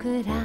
could I?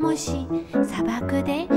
もし砂漠で